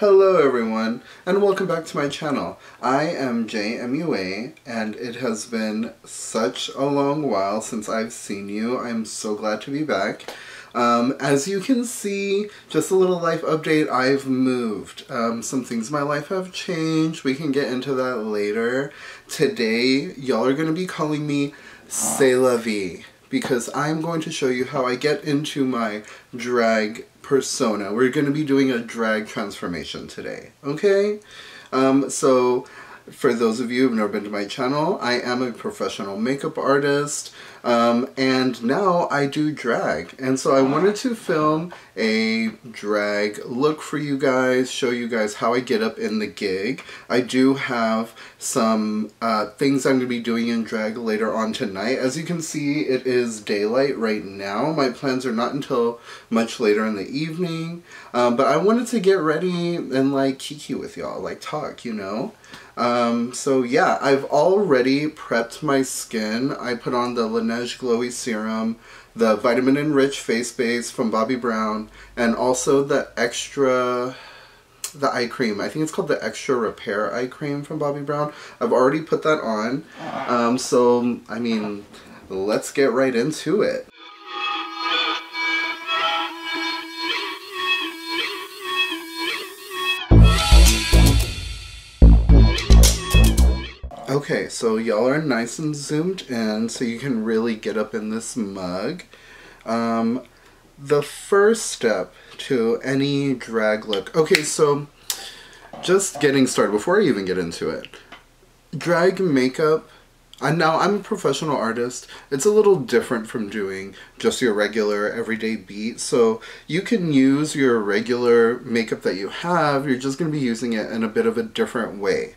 Hello everyone, and welcome back to my channel. I am JMUA, and it has been such a long while since I've seen you. I'm so glad to be back. Um, as you can see, just a little life update, I've moved. Um, some things in my life have changed. We can get into that later. Today, y'all are going to be calling me Sélah V. because I'm going to show you how I get into my drag persona. We're going to be doing a drag transformation today, okay? Um, so for those of you who've never been to my channel, I am a professional makeup artist, um, and now I do drag. And so I wanted to film a drag look for you guys, show you guys how I get up in the gig. I do have some uh, things I'm going to be doing in drag later on tonight. As you can see, it is daylight right now. My plans are not until much later in the evening, um, but I wanted to get ready and like kiki with y'all, like talk, you know? Um, so yeah, I've already prepped my skin. I put on the Laneige Glowy Serum, the Vitamin Enriched Face Base from Bobbi Brown, and also the extra, the eye cream. I think it's called the Extra Repair Eye Cream from Bobbi Brown. I've already put that on. Um, so, I mean, let's get right into it. Okay, so y'all are nice and zoomed in so you can really get up in this mug. Um, the first step to any drag look. Okay, so just getting started before I even get into it. Drag makeup. And now I'm a professional artist. It's a little different from doing just your regular everyday beat. So you can use your regular makeup that you have. You're just going to be using it in a bit of a different way.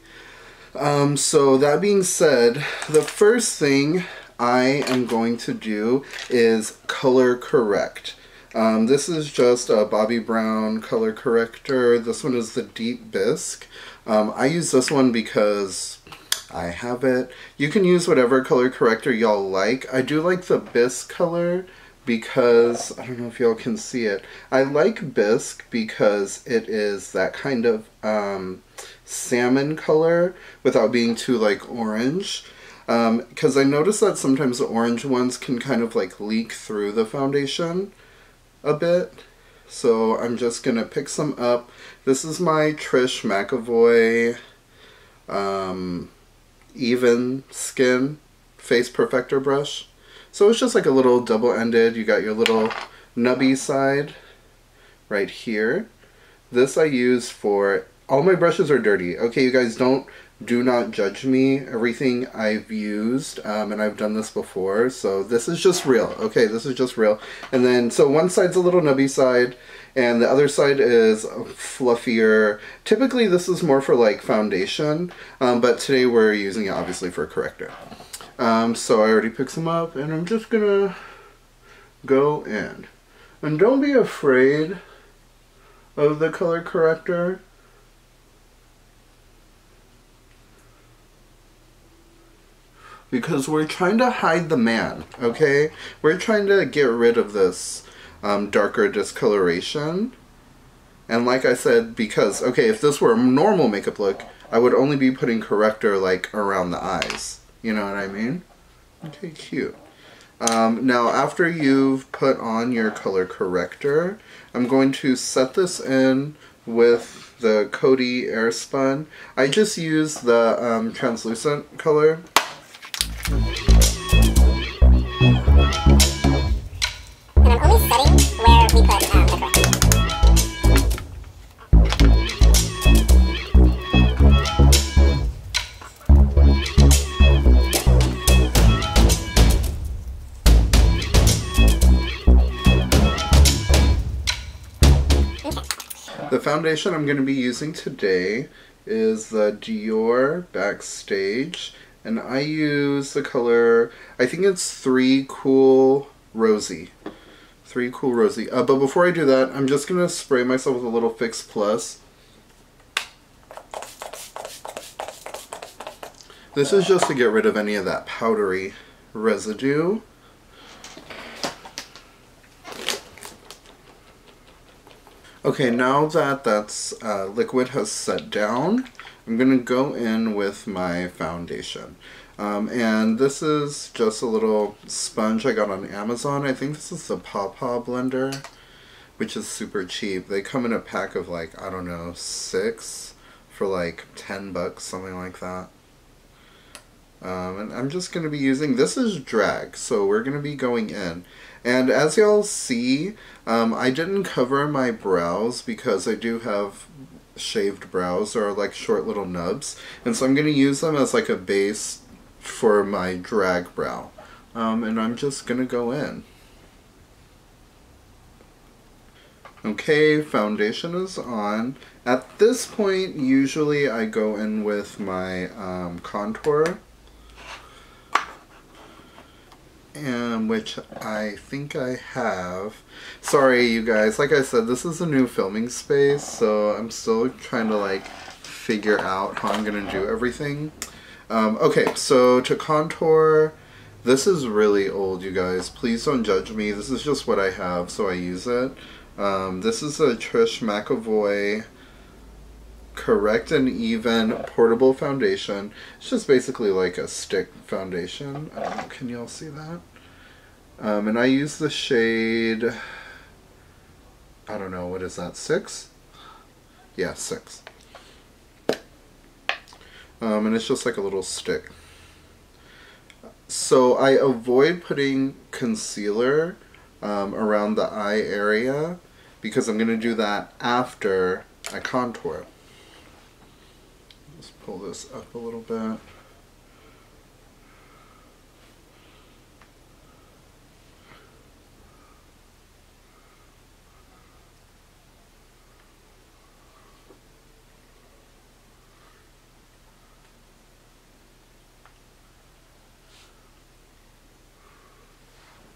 Um, so that being said, the first thing I am going to do is color correct. Um, this is just a Bobbi Brown color corrector. This one is the Deep Bisque. Um, I use this one because I have it. You can use whatever color corrector y'all like. I do like the Bisque color because, I don't know if y'all can see it. I like Bisque because it is that kind of um, salmon color without being too like orange. Because um, I notice that sometimes the orange ones can kind of like leak through the foundation a bit. So I'm just going to pick some up. This is my Trish McEvoy um, Even Skin Face Perfector brush. So it's just like a little double-ended. You got your little nubby side right here. This I use for all my brushes are dirty. Okay, you guys don't, do not judge me. Everything I've used, um, and I've done this before, so this is just real. Okay, this is just real. And then, so one side's a little nubby side, and the other side is fluffier. Typically this is more for like foundation, um, but today we're using it obviously for a corrector. Um, so I already picked some up, and I'm just gonna go in. And don't be afraid of the color corrector. Because we're trying to hide the man, okay? We're trying to get rid of this um, darker discoloration. And like I said, because, okay, if this were a normal makeup look, I would only be putting corrector, like, around the eyes. You know what I mean? Okay, cute. Um, now, after you've put on your color corrector, I'm going to set this in with the Coty Airspun. I just use the um, translucent color The foundation I'm going to be using today is the Dior Backstage and I use the color, I think it's 3 Cool Rosy. 3 Cool Rosy. Uh, but before I do that, I'm just going to spray myself with a little Fix Plus. This is just to get rid of any of that powdery residue. Okay, now that that's uh, liquid has set down, I'm going to go in with my foundation. Um, and this is just a little sponge I got on Amazon. I think this is the Pawpaw blender, which is super cheap. They come in a pack of like, I don't know, six for like 10 bucks, something like that. Um, and I'm just going to be using, this is drag, so we're going to be going in. And as y'all see, um, I didn't cover my brows because I do have shaved brows or like short little nubs. And so I'm going to use them as like a base for my drag brow. Um, and I'm just going to go in. Okay, foundation is on. At this point, usually I go in with my um, contour. And which I think I have. Sorry, you guys. Like I said, this is a new filming space, so I'm still trying to like figure out how I'm gonna do everything. Um, okay, so to contour, this is really old, you guys. Please don't judge me. This is just what I have, so I use it. Um, this is a Trish McEvoy Correct and Even Portable Foundation. It's just basically like a stick foundation. Um, can y'all see that? Um, and I use the shade, I don't know, what is that, six? Yeah, six. Um, and it's just like a little stick. So I avoid putting concealer um, around the eye area because I'm going to do that after I contour. Pull this up a little bit.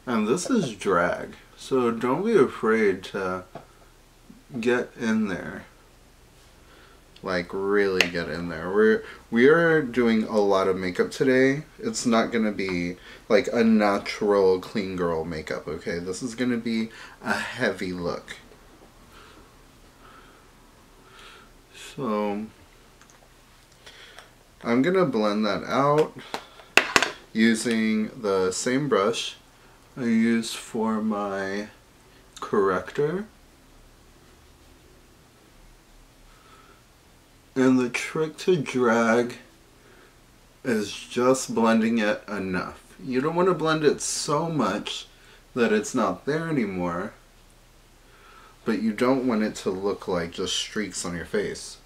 And this is drag, so don't be afraid to get in there. Like really get in there. We're we are doing a lot of makeup today. It's not gonna be like a natural clean girl makeup, okay? This is gonna be a heavy look. So I'm gonna blend that out using the same brush I use for my corrector. And the trick to drag is just blending it enough. You don't want to blend it so much that it's not there anymore, but you don't want it to look like just streaks on your face.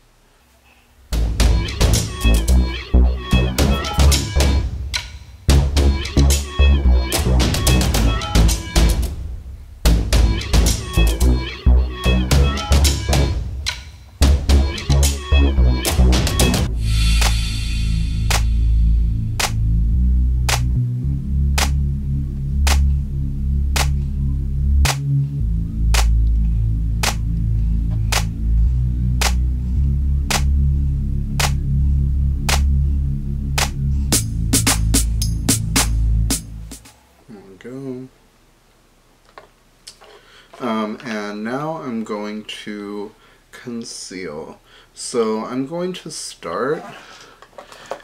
Conceal. So I'm going to start.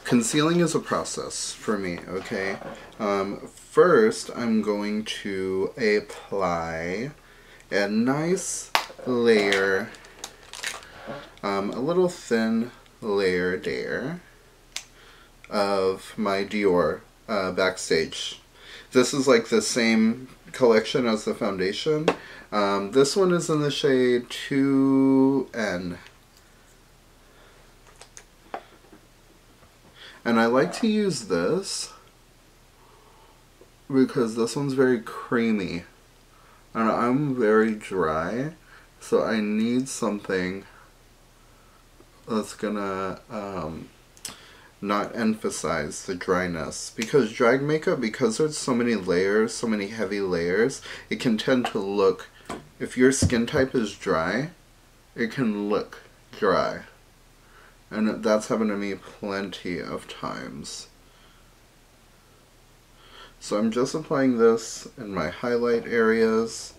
Concealing is a process for me, okay? Um, first, I'm going to apply a nice layer, um, a little thin layer there of my Dior uh, Backstage. This is like the same collection as the foundation, um, this one is in the shade 2N. And I like to use this because this one's very creamy. And I'm very dry, so I need something that's gonna um, not emphasize the dryness because drag makeup because there's so many layers so many heavy layers it can tend to look if your skin type is dry, it can look dry. And that's happened to me plenty of times. So I'm just applying this in my highlight areas.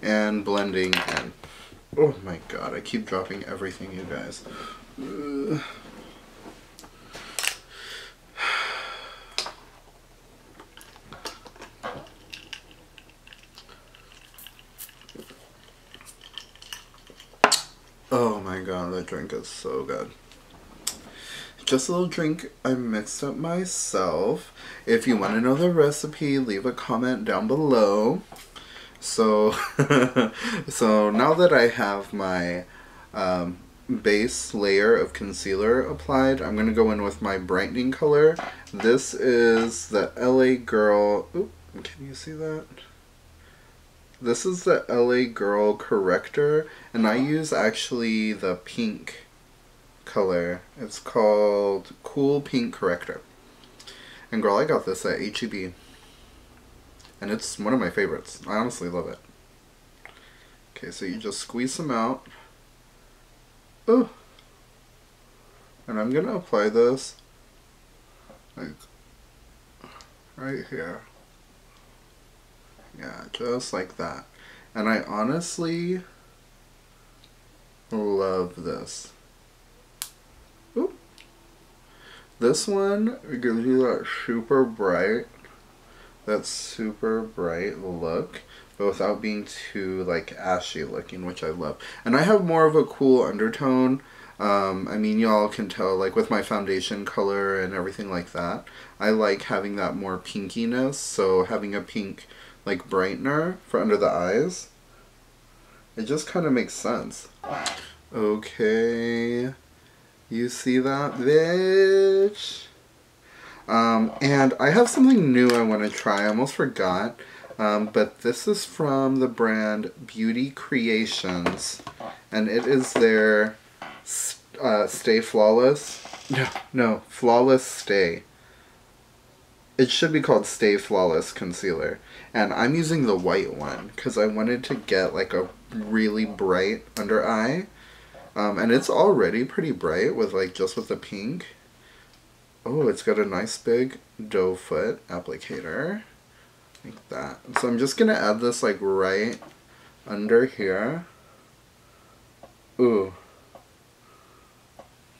And blending in. Oh my god, I keep dropping everything, you guys. Ugh. God, that drink is so good. Just a little drink I mixed up myself. If you want to know the recipe, leave a comment down below. So, so now that I have my um, base layer of concealer applied, I'm going to go in with my brightening color. This is the LA Girl... Oop, can you see that? This is the LA Girl Corrector, and I uh-huh. use actually the pink color. It's called Cool Pink Corrector. And girl, I got this at HEB. And it's one of my favorites. I honestly love it. Okay, so you mm. just squeeze them out. Oh! And I'm gonna apply this like right here. Yeah, just like that. And I honestly love this. This one gives you that super bright, that super bright look, but without being too like ashy looking, which I love. And I have more of a cool undertone. Um, I mean, y'all can tell, like, with my foundation color and everything like that, I like having that more pinkiness, so having a pink like brightener for under the eyes. It just kind of makes sense. Okay. You see that, bitch? Um, and I have something new I want to try. I almost forgot. Um, but this is from the brand Beauty Creations. And it is their uh, Stay Flawless. No, no, Flawless Stay. It should be called Stay Flawless Concealer. And I'm using the white one because I wanted to get like a really bright under eye. Um, and it's already pretty bright with like just with the pink. Oh, it's got a nice big doe foot applicator. Like that. So I'm just going to add this like right under here. Ooh.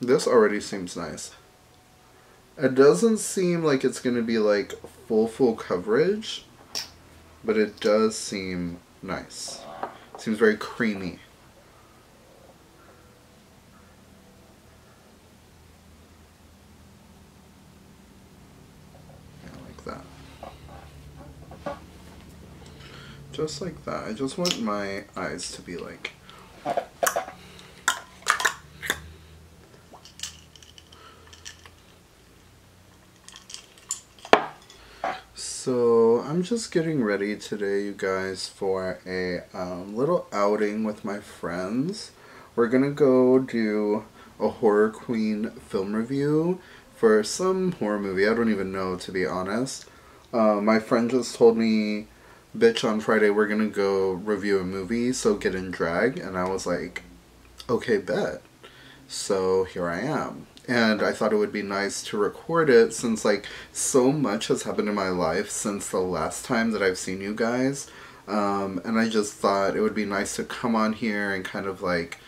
This already seems nice. It doesn't seem like it's going to be like full full coverage, but it does seem nice. It seems very creamy. Yeah, like that. Just like that. I just want my eyes to be like So I'm just getting ready today, you guys, for a um, little outing with my friends. We're gonna go do a horror queen film review for some horror movie. I don't even know, to be honest. Uh, my friend just told me, bitch, on Friday we're gonna go review a movie, so get in drag. And I was like, okay, bet. So here I am and I thought it would be nice to record it since like so much has happened in my life since the last time that I've seen you guys. Um, and I just thought it would be nice to come on here and kind of like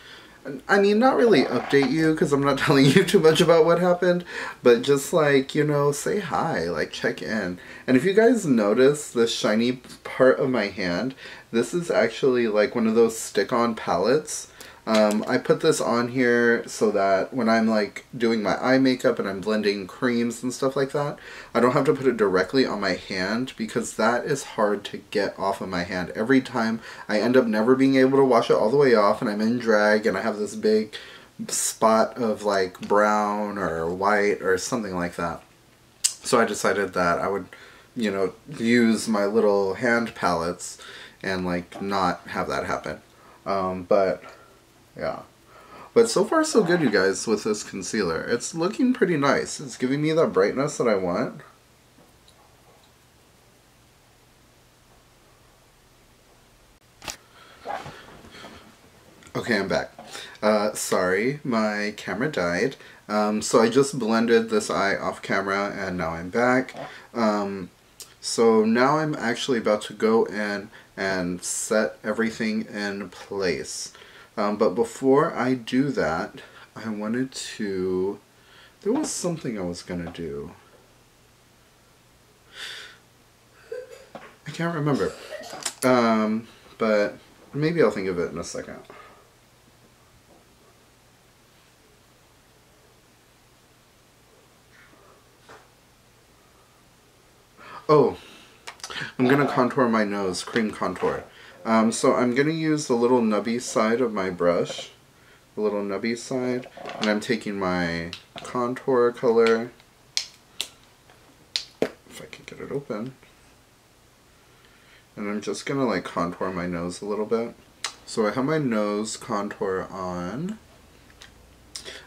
I mean not really update you because I'm not telling you too much about what happened but just like you know say hi like check in. And if you guys notice the shiny part of my hand this is actually like one of those stick-on palettes um, I put this on here so that when I'm like doing my eye makeup and I'm blending creams and stuff like that, I don't have to put it directly on my hand because that is hard to get off of my hand. Every time I end up never being able to wash it all the way off and I'm in drag and I have this big spot of like brown or white or something like that. So I decided that I would, you know, use my little hand palettes and like not have that happen. Um, but yeah. But so far so good, you guys, with this concealer. It's looking pretty nice. It's giving me that brightness that I want. Okay, I'm back. Uh, sorry, my camera died. Um, so I just blended this eye off camera and now I'm back. Um, So now I'm actually about to go in and set everything in place. Um, but before I do that, I wanted to... There was something I was going to do. I can't remember. Um, but maybe I'll think of it in a second. Oh, I'm going to contour my nose, cream contour. Um, so I'm going to use the little nubby side of my brush, the little nubby side, and I'm taking my contour color, if I can get it open, and I'm just going to like contour my nose a little bit. So I have my nose contour on.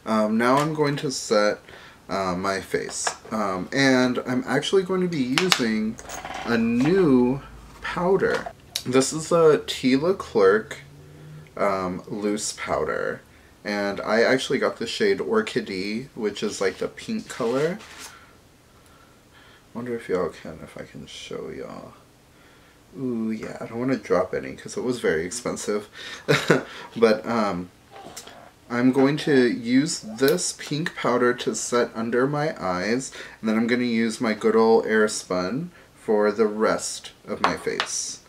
Um, now I'm going to set uh, my face. Um, and I'm actually going to be using a new powder. This is a T. Leclerc um, loose powder. And I actually got the shade Orchidee, which is like the pink color. wonder if y'all can, if I can show y'all. Ooh, yeah, I don't want to drop any because it was very expensive. but, um, I'm going to use this pink powder to set under my eyes, and then I'm going to use my good old Airspun for the rest of my face.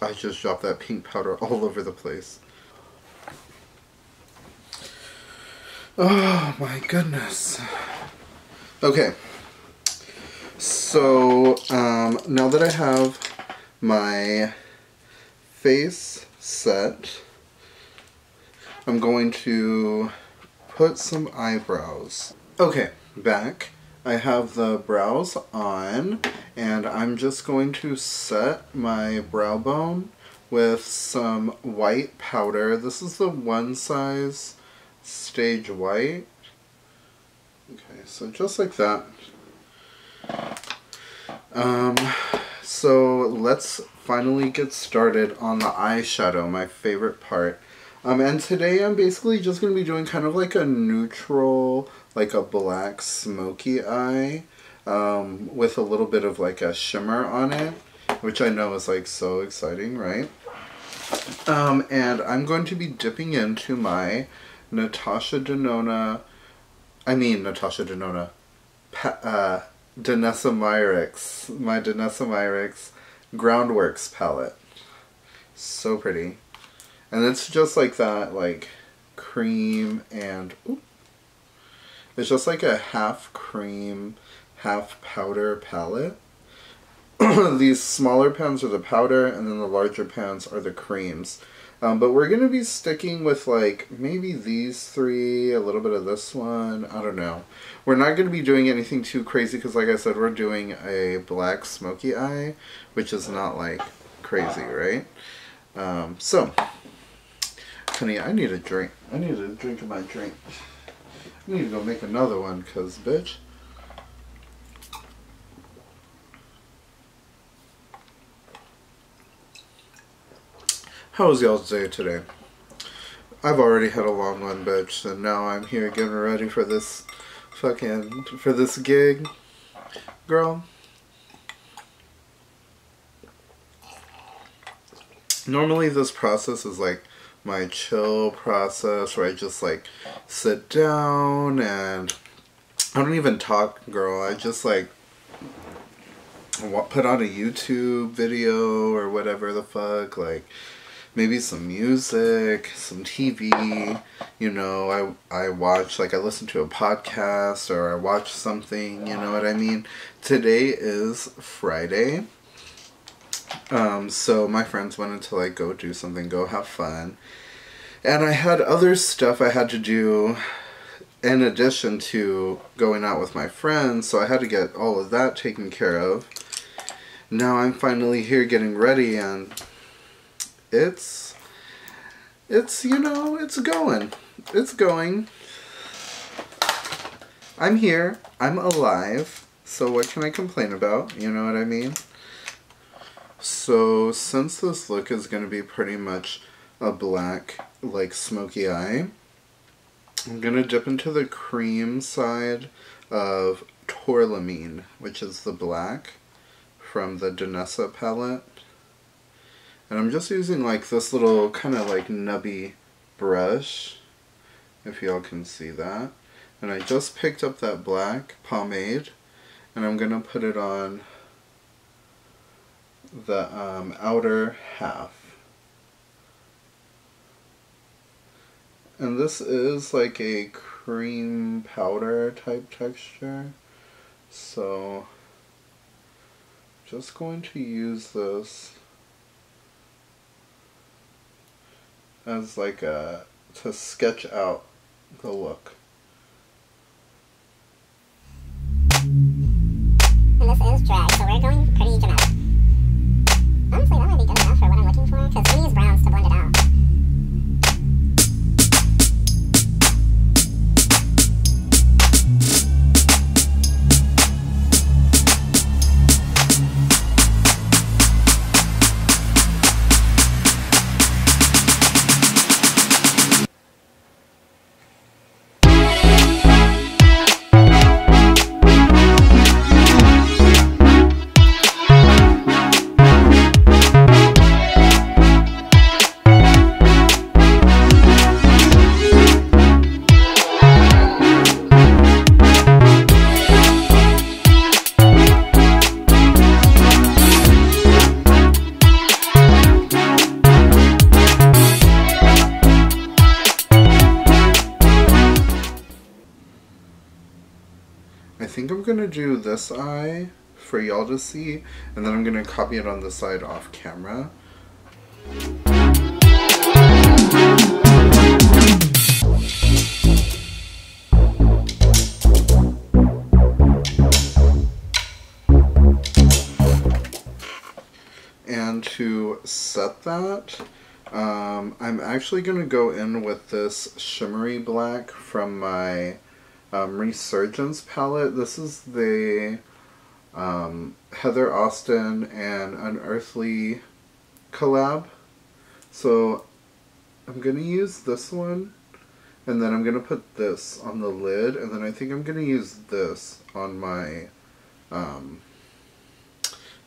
I just dropped that pink powder all over the place. Oh my goodness. Okay. So, um, now that I have my face set, I'm going to put some eyebrows. Okay, back. I have the brows on and I'm just going to set my brow bone with some white powder. This is the one size stage white. Okay, so just like that. Um, so let's finally get started on the eyeshadow, my favorite part. Um, and today I'm basically just going to be doing kind of like a neutral like a black smoky eye um, with a little bit of like a shimmer on it, which I know is like so exciting, right? Um, and I'm going to be dipping into my Natasha Denona, I mean Natasha Denona, pa uh, Danessa Myricks, my Danessa Myricks Groundworks palette. So pretty. And it's just like that, like cream and, oops, it's just like a half cream, half powder palette. These smaller pans are the powder, and then the larger pans are the creams. Um, but we're going to be sticking with like maybe these three, a little bit of this one, I don't know. We're not going to be doing anything too crazy because like I said, we're doing a black smoky eye, which is not like crazy, right? Um, so, honey, I need a drink. I need a drink of my drink. Need to go make another one, cause bitch. How was y'all's day today? I've already had a long one, bitch, and now I'm here getting ready for this fucking, for this gig. Girl. Normally this process is like my chill process where I just like sit down and I don't even talk, girl. I just like put on a YouTube video or whatever the fuck, like maybe some music, some TV, you know, I I watch like I listen to a podcast or I watch something, you know what I mean? Today is Friday. Um, so my friends wanted to like go do something, go have fun. And I had other stuff I had to do in addition to going out with my friends, so I had to get all of that taken care of. Now I'm finally here getting ready and it's it's you know, it's going. It's going. I'm here. I'm alive. So what can I complain about? You know what I mean? So since this look is going to be pretty much a black, like smoky eye, I'm going to dip into the cream side of Tourmaline, which is the black from the Danessa palette. And I'm just using like this little kind of like nubby brush, if y'all can see that. And I just picked up that black pomade and I'm going to put it on the um, outer half. And this is like a cream powder type texture. So just going to use this as like a to sketch out the look. And this is drag, so we're going pretty dramatic. Honestly, that might be good enough for what I'm looking for, because we use browns to blend it out. This eye for y'all to see, and then I'm gonna copy it on the side off camera. And to set that, um, I'm actually going to go in with this shimmery black from my um, Resurgence palette. This is the um, Heather Austin and Unearthly collab. So I'm going to use this one and then I'm going to put this on the lid and then I think I'm going to use this on my um,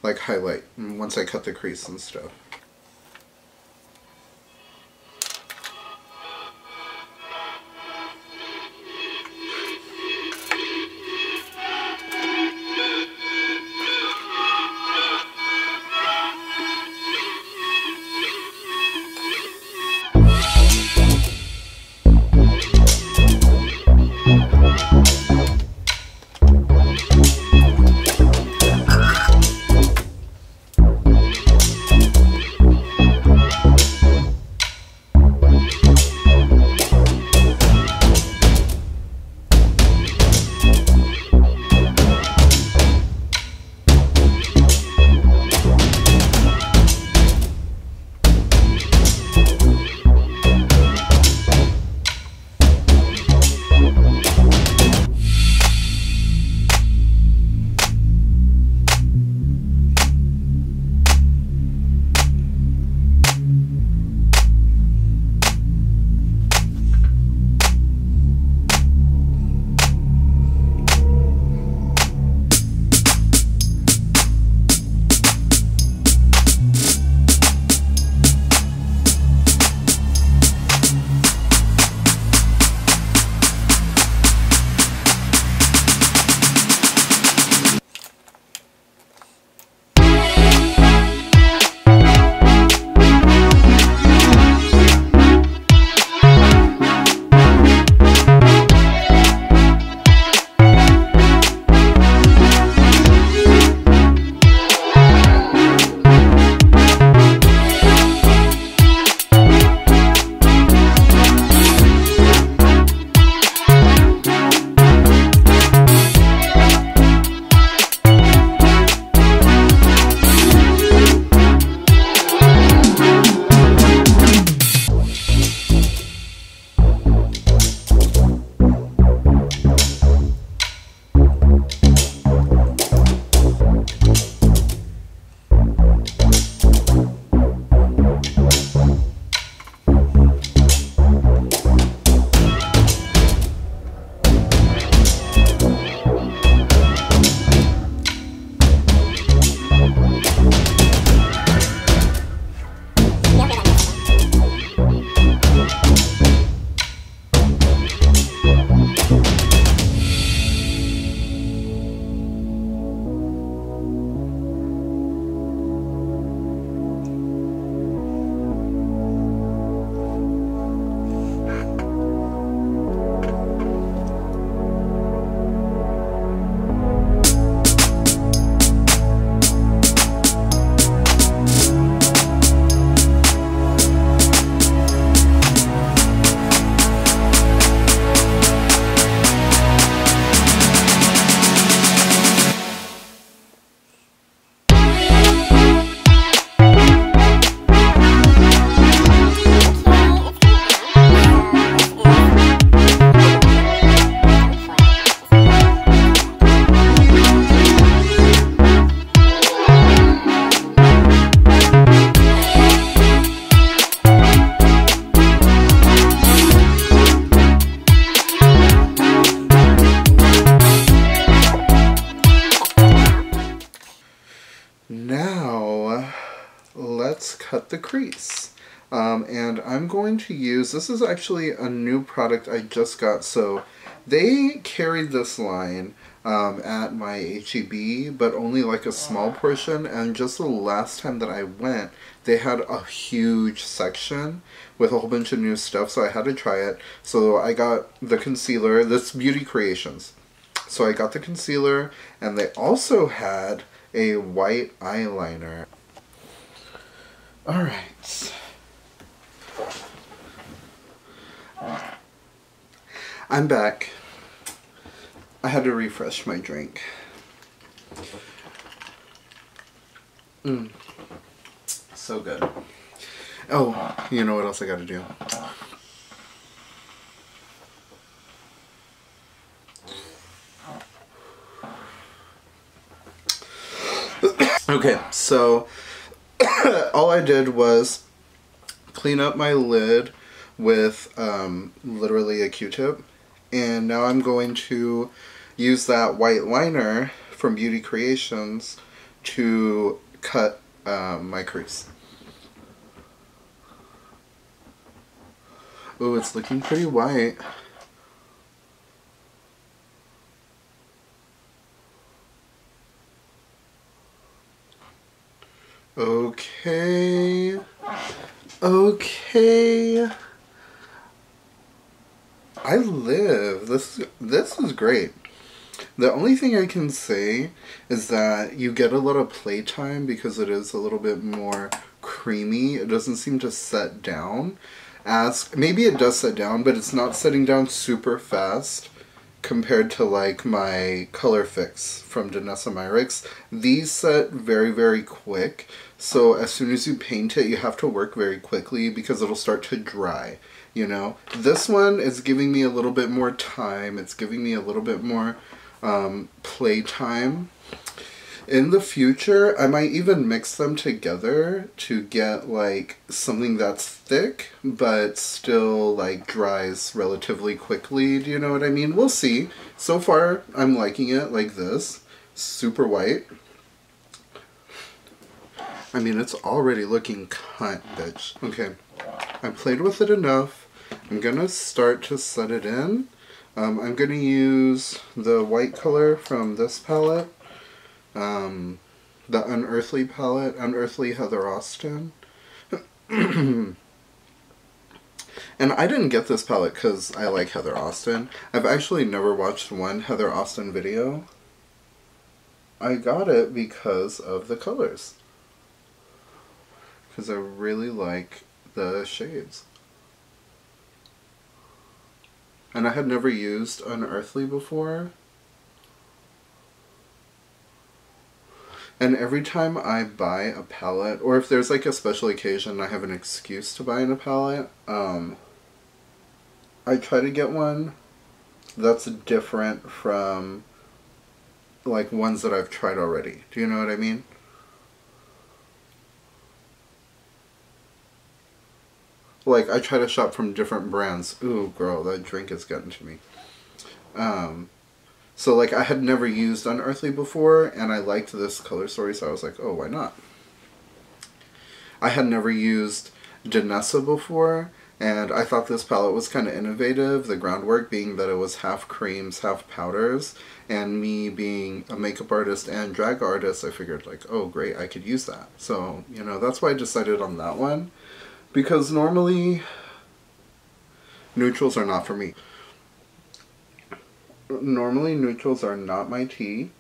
like highlight once I cut the crease and stuff. Um, and I'm going to use, this is actually a new product I just got, so they carried this line um, at my HEB, but only like a small portion, and just the last time that I went, they had a huge section with a whole bunch of new stuff, so I had to try it. So I got the concealer, this Beauty Creations. So I got the concealer, and they also had a white eyeliner. Alright. I'm back. I had to refresh my drink. Mm. So good. Oh, you know what else I gotta do? okay, so all I did was clean up my lid with um, literally a q-tip and now I'm going to use that white liner from Beauty Creations to cut um, my crease. Oh, it's looking pretty white. Okay. Okay. I live. This this is great. The only thing I can say is that you get a lot of playtime because it is a little bit more creamy. It doesn't seem to set down as maybe it does set down, but it's not setting down super fast compared to like my color fix from Danessa Myricks. These set very very quick. So as soon as you paint it, you have to work very quickly because it'll start to dry you know? This one is giving me a little bit more time. It's giving me a little bit more um, play time. In the future I might even mix them together to get like something that's thick but still like dries relatively quickly. Do you know what I mean? We'll see. So far I'm liking it like this. Super white I mean it's already looking cut, bitch okay I played with it enough I'm gonna start to set it in. Um, I'm gonna use the white color from this palette, um, the Unearthly palette, Unearthly Heather Austin. and I didn't get this palette because I like Heather Austin. I've actually never watched one Heather Austin video. I got it because of the colors. Because I really like the shades. And I had never used Unearthly before. And every time I buy a palette, or if there's like a special occasion I have an excuse to buy in a palette, um, I try to get one that's different from like ones that I've tried already. Do you know what I mean? Like I try to shop from different brands. Ooh, girl, that drink is getting to me. Um, so like I had never used Unearthly before, and I liked this color story, so I was like, oh, why not? I had never used Danessa before, and I thought this palette was kind of innovative, the groundwork being that it was half creams, half powders, and me being a makeup artist and drag artist, I figured like, oh great, I could use that. So, you know, that's why I decided on that one because normally neutrals are not for me. Normally neutrals are not my tea.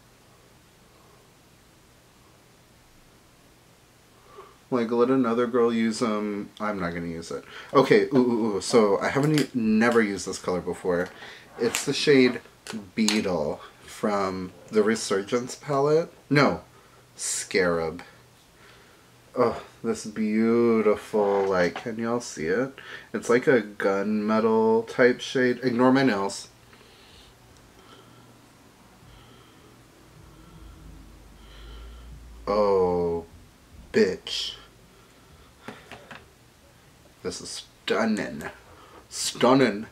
Like, let another girl use them. I'm not going to use it. Okay, ooh, ooh, ooh. So, I haven't never used this color before. It's the shade Beetle from the Resurgence palette. No, Scarab. Oh, this beautiful, like, can y'all see it? It's like a gunmetal type shade. Ignore my nails. Oh, bitch. This is stunning. Stunning.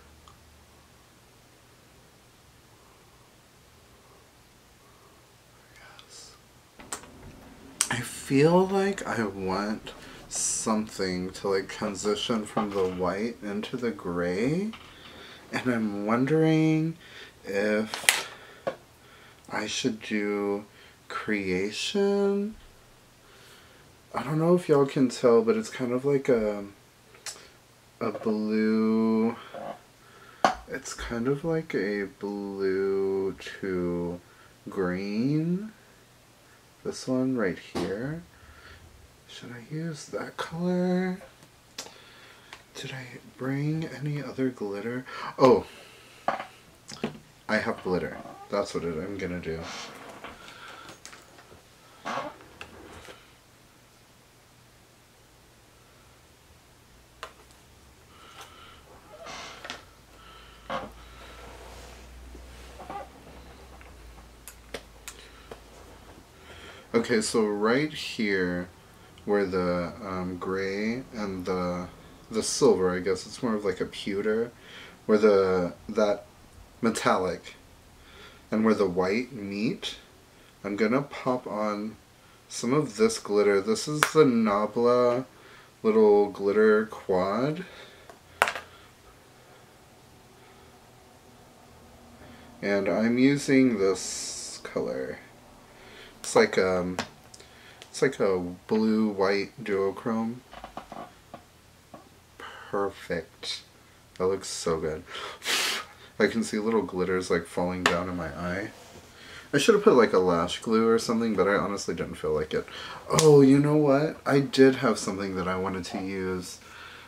Feel like I want something to like transition from the white into the gray. And I'm wondering if I should do creation. I don't know if y'all can tell, but it's kind of like a a blue it's kind of like a blue to green. This one right here. Should I use that color? Did I bring any other glitter? Oh, I have glitter. That's what it, I'm gonna do. Okay, so right here, where the um, gray and the the silver, I guess it's more of like a pewter, where the that metallic and where the white meet, I'm gonna pop on some of this glitter. This is the Nabla little glitter quad. And I'm using this color. It's like um, it's like a blue white duochrome. Perfect. That looks so good. I can see little glitters like falling down in my eye. I should have put like a lash glue or something, but I honestly didn't feel like it. Oh, you know what? I did have something that I wanted to use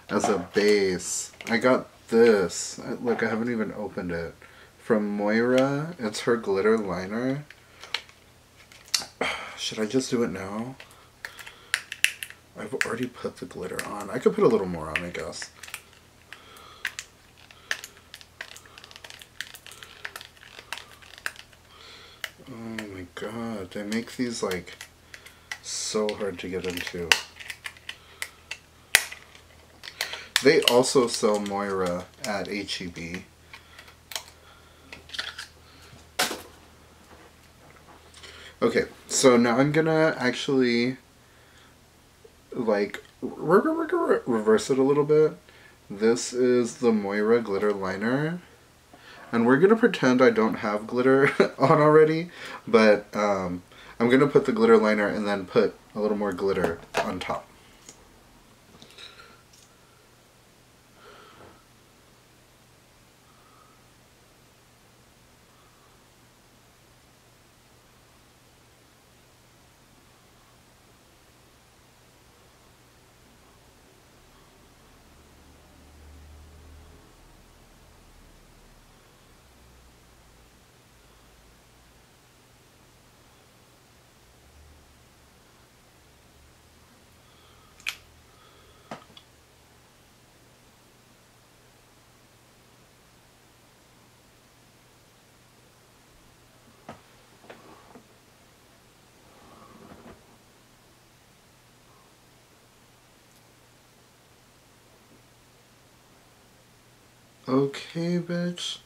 as a base. I got this. Look, I haven't even opened it. From Moira. It's her glitter liner. Should I just do it now? I've already put the glitter on. I could put a little more on, I guess. Oh my god, they make these like so hard to get into. They also sell Moira at HEB. Okay, so now I'm gonna actually like reverse it a little bit. This is the Moira glitter liner. And we're gonna pretend I don't have glitter on already, but um, I'm gonna put the glitter liner and then put a little more glitter on top. Okay, bitch.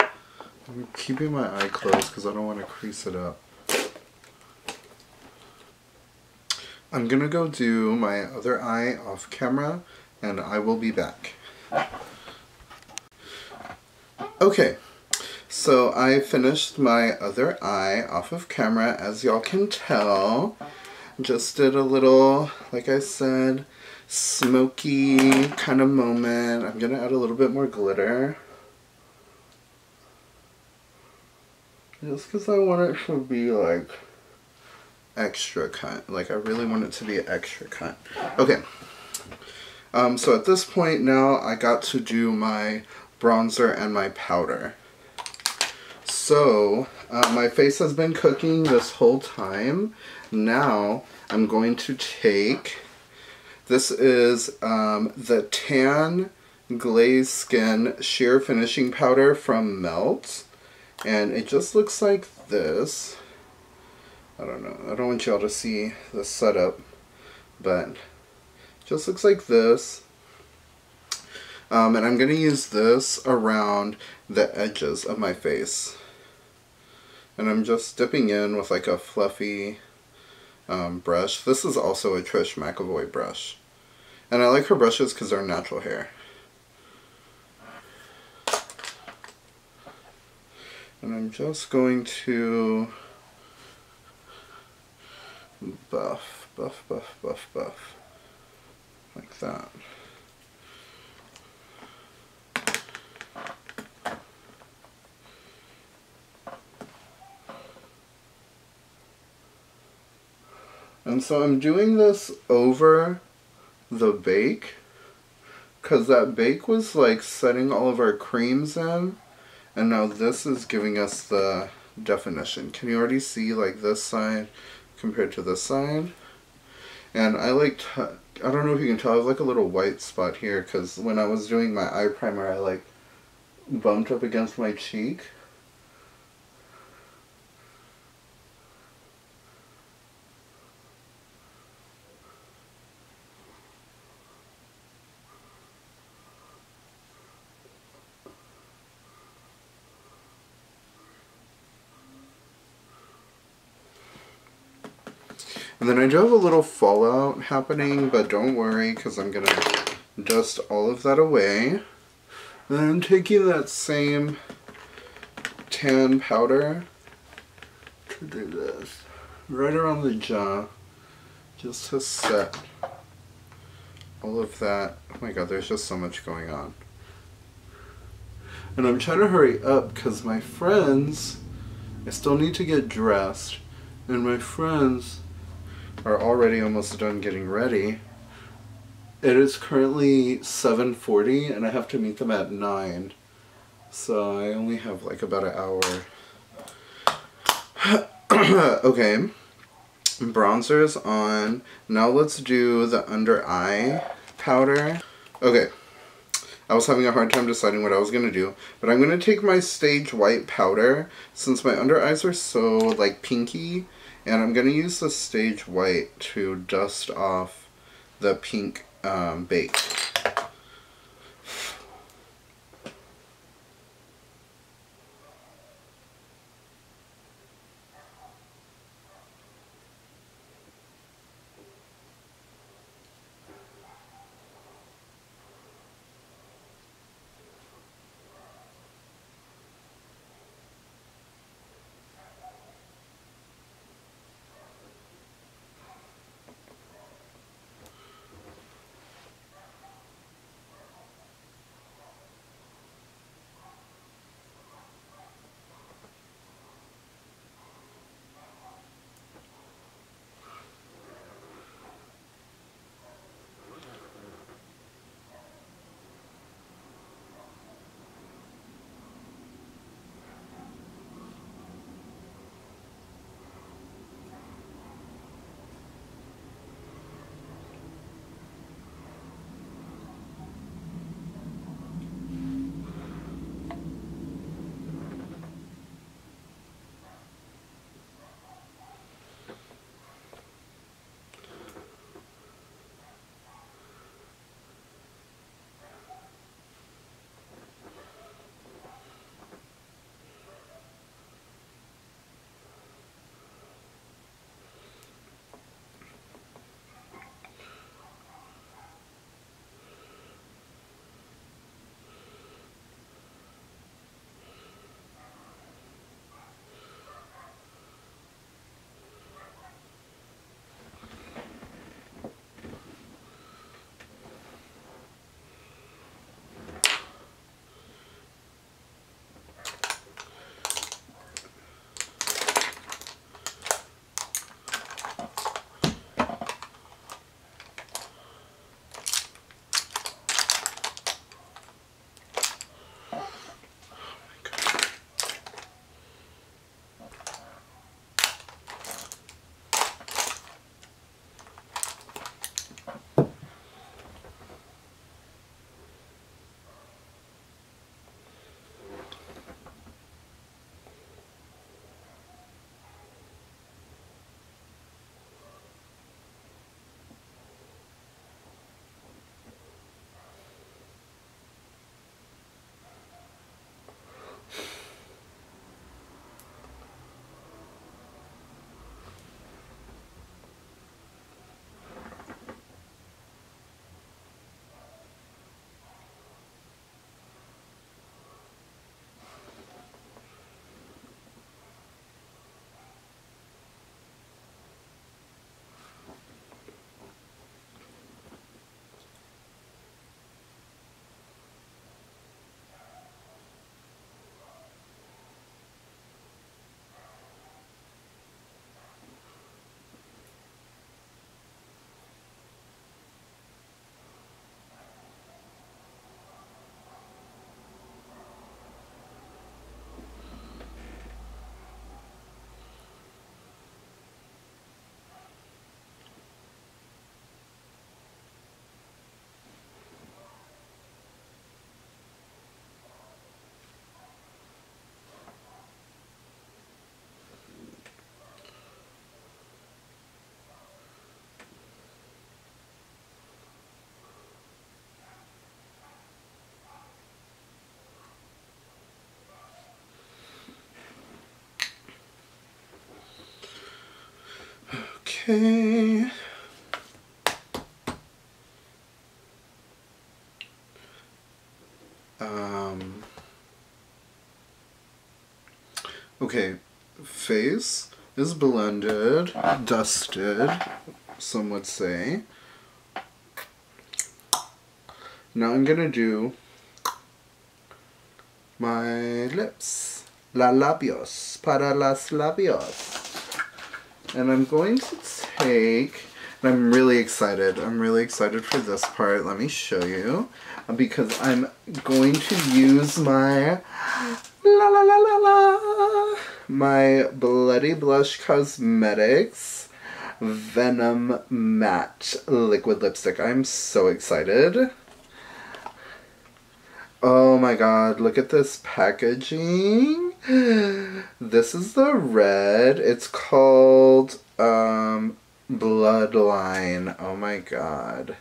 I'm keeping my eye closed because I don't want to crease it up. I'm gonna go do my other eye off camera and I will be back. Okay, so I finished my other eye off of camera as y'all can tell. Just did a little, like I said, smoky kind of moment. I'm going to add a little bit more glitter. Just because I want it to be like extra cut. Like I really want it to be extra cut. Okay. Um, so at this point now I got to do my bronzer and my powder. So uh, my face has been cooking this whole time. Now I'm going to take this is um, the Tan Glaze Skin Sheer Finishing Powder from Melt. And it just looks like this. I don't know. I don't want y'all to see the setup. But just looks like this. Um, and I'm going to use this around the edges of my face. And I'm just dipping in with like a fluffy um, brush. This is also a Trish McEvoy brush. And I like her brushes because they're natural hair. And I'm just going to buff, buff, buff, buff, buff. Like that. And so I'm doing this over the bake because that bake was like setting all of our creams in and now this is giving us the definition. Can you already see like this side compared to this side? And I like, I don't know if you can tell, I have like a little white spot here because when I was doing my eye primer I like bumped up against my cheek And then I do have a little fallout happening, but don't worry because I'm going to dust all of that away. Then I'm taking that same tan powder to do this right around the jaw just to set all of that. Oh my god, there's just so much going on. And I'm trying to hurry up because my friends, I still need to get dressed, and my friends are already almost done getting ready. It is currently 7.40 and I have to meet them at 9. So I only have like about an hour. okay. Bronzer's on. Now let's do the under eye powder. Okay. I was having a hard time deciding what I was going to do. But I'm going to take my Stage White powder. Since my under eyes are so like pinky and I'm going to use the Stage White to dust off the pink um, bake. Okay. Um. Okay, face is blended, dusted, some would say. Now I'm gonna do my lips. La labios, para las labios. And I'm going to take, and I'm really excited, I'm really excited for this part. Let me show you. Because I'm going to use my la la la la la my Bloody Blush Cosmetics Venom Matte Liquid Lipstick. I'm so excited. Oh my god, look at this packaging. This is the red. It's called um, Bloodline. Oh my god.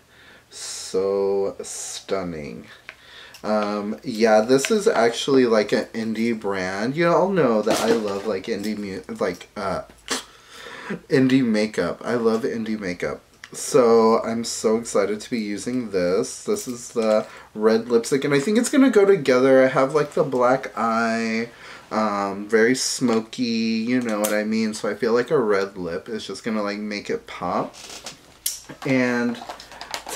So stunning. Um, yeah, this is actually like an indie brand. You all know that I love like indie mu- like uh indie makeup. I love indie makeup. So I'm so excited to be using this. This is the red lipstick and I think it's gonna go together. I have like the black eye, um, very smoky, you know what I mean? So I feel like a red lip is just gonna like make it pop. And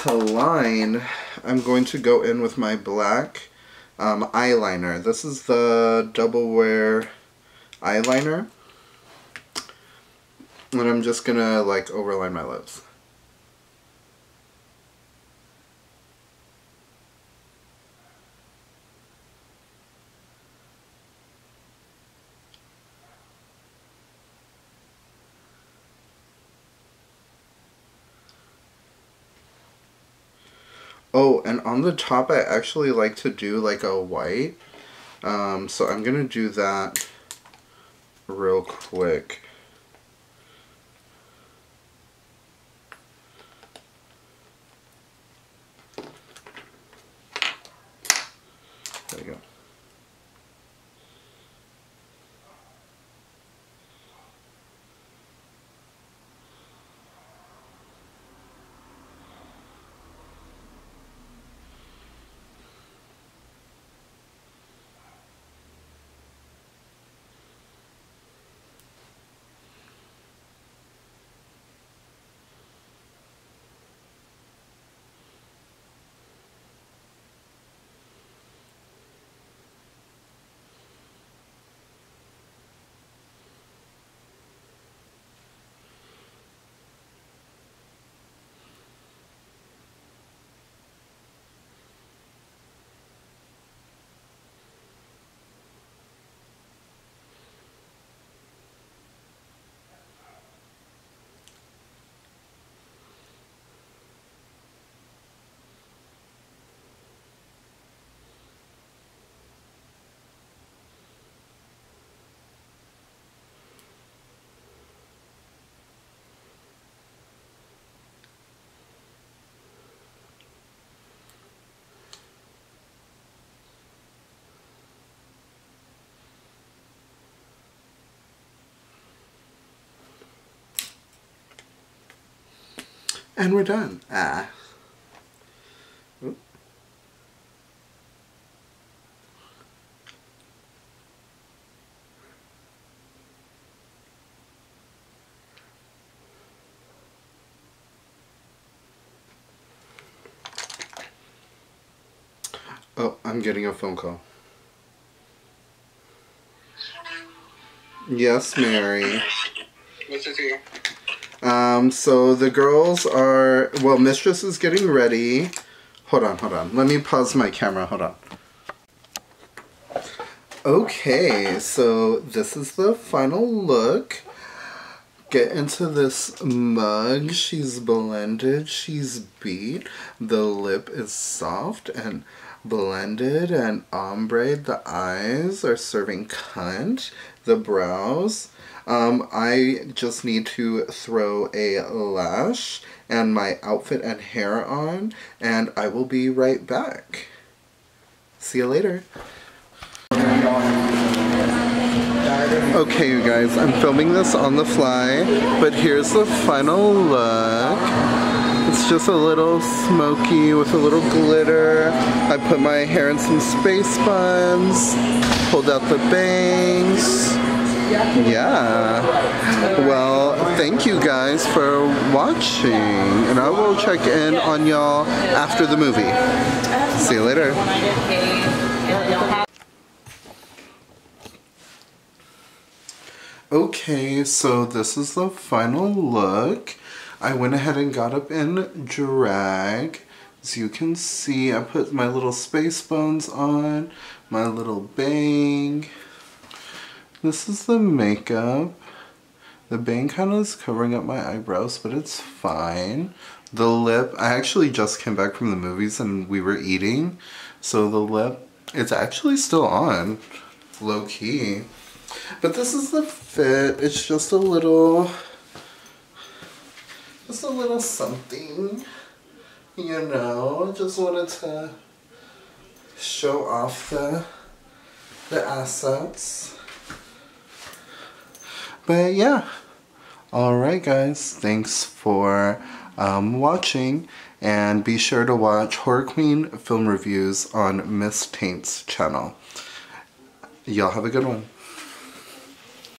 to line, I'm going to go in with my black um, eyeliner. This is the Double Wear eyeliner. And I'm just gonna like overline my lips. Oh, and on the top I actually like to do like a white. Um, so I'm going to do that real quick. There you go. And we're done. Ah. Oop. Oh, I'm getting a phone call. Yes, Mary. What's this here? Um, so the girls are, well, Mistress is getting ready. Hold on, hold on. Let me pause my camera. Hold on. Okay, so this is the final look. Get into this mug. She's blended, she's beat. The lip is soft and blended and ombre. The eyes are serving cunt. The brows. Um, I just need to throw a lash and my outfit and hair on, and I will be right back. See you later. Okay, you guys, I'm filming this on the fly, but here's the final look. It's just a little smoky with a little glitter. I put my hair in some space buns, pulled out the bangs. Yeah. Well, thank you guys for watching, and I will check in on y'all after the movie. See you later. Okay, so this is the final look. I went ahead and got up in drag. As you can see, I put my little space bones on, my little bang. This is the makeup. The bang kind of is covering up my eyebrows, but it's fine. The lip, I actually just came back from the movies and we were eating. So the lip, it's actually still on, low key. But this is the fit. It's just a little, just a little something, you know. I just wanted to show off the the assets. But yeah. Alright guys, thanks for um, watching and be sure to watch Horror Queen film reviews on Miss Taint's channel. Y'all have a good one.